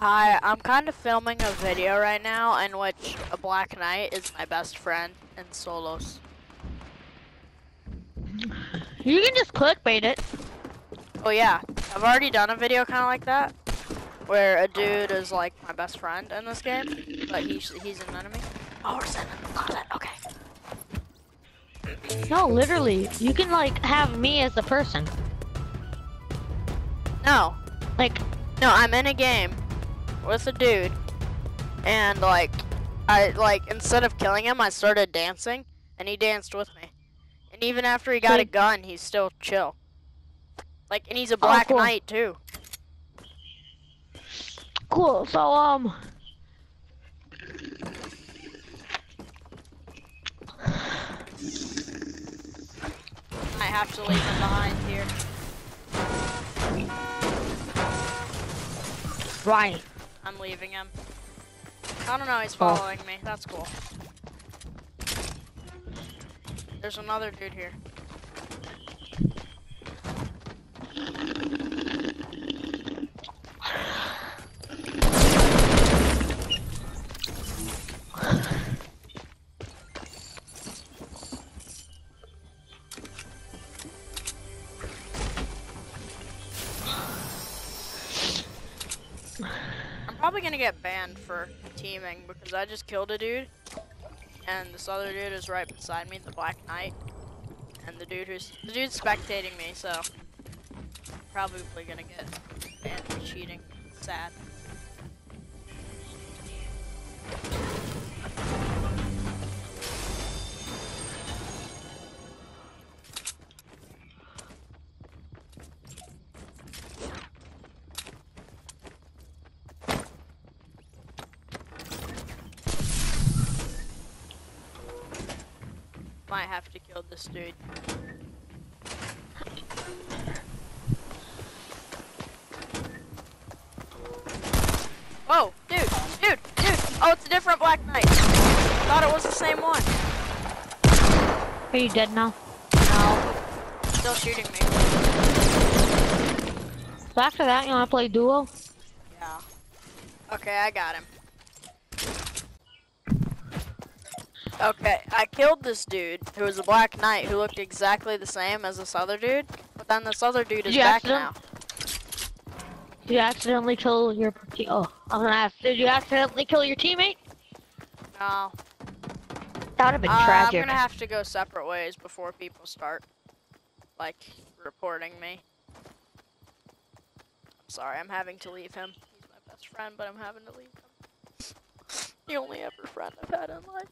Hi, I'm kind of filming a video right now in which a Black Knight is my best friend in solos. You can just clickbait it. Oh yeah, I've already done a video kind of like that, where a dude is like my best friend in this game, but he's he's an enemy. Oh, we're sending content. Okay. No, literally. You can like have me as the person. No, Like, no, I'm in a game with a dude, and like, I like instead of killing him, I started dancing, and he danced with me. And even after he got a gun, he's still chill. Like, and he's a black cool. knight too. cool. So, um, I have to leave him behind here. right. I'm leaving him. I don't know, he's Oh. following me. That's cool. There's another dude here. Probably gonna get banned for teaming because I just killed a dude, and this other dude is right beside me, the Black Knight, and the dude who's the dude's spectating me, so probably gonna get banned for cheating. Sad. Might have to kill this dude. Whoa, dude, dude, dude! Oh, it's a different Black Knight. Thought it was the same one. Are you dead now? No, still shooting me. So after that, you wanna play duo? Yeah. Okay, I got him. Okay, I killed this dude who was a Black Knight who looked exactly the same as this other dude, but then this other dude is back now. Did you accidentally kill your? Oh, I was gonna ask. Did you accidentally kill your teammate? No. That would have been Uh, I'm gonna have to go separate ways before people start, like, reporting me. I'm sorry, I'm having to leave him. He's my best friend, but I'm having to leave him. the only ever friend I've had in life.